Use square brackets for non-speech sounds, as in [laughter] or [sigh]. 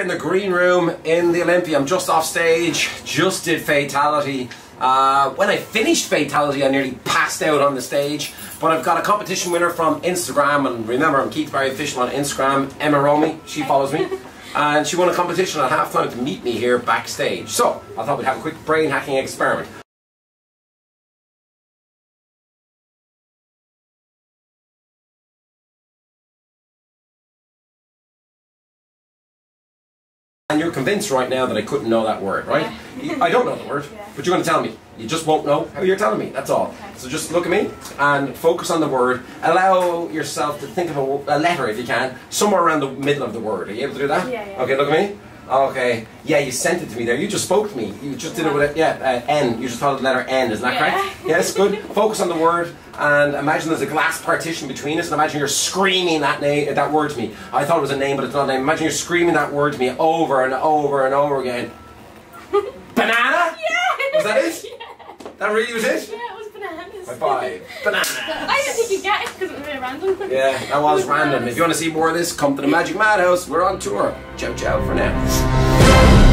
In the green room in the Olympia, I'm just off stage, just did Fatality. Uh, when I finished Fatality, I nearly passed out on the stage. But I've got a competition winner from Instagram, and remember, I'm Keith Barry Official on Instagram. Emma Romy, she follows me. [laughs] And she won a competition at halftime to meet me here backstage. So, I thought we'd have a quick brain hacking experiment. And you're convinced right now that I couldn't know that word, right? Yeah. I don't know the word, [laughs] Yeah. but you're going to tell me. You just won't know how you're telling me, that's all. Okay. So just look at me and focus on the word. Allow yourself to think of a, a letter, if you can, somewhere around the middle of the word. Are you able to do that? Yeah, yeah. Okay, look at me. Okay. Yeah, you sent it to me there. You just spoke to me. You just did it with a, yeah, uh, N. You just thought of the letter N, isn't that Yeah. correct? Yes, good. [laughs] Focus on the word and imagine there's a glass partition between us and imagine you're screaming that name, that word to me. I thought it was a name, but it's not a name. Imagine you're screaming that word to me over and over and over again. [laughs] Banana? Yeah! Was that it? [laughs] Yeah. That really was it? Yeah, it was bananas. Five. Banana. I didn't think you'd random. Yeah, that was random. If you want to see more of this, come to the Magic Madhouse. We're on tour. Ciao, ciao for now.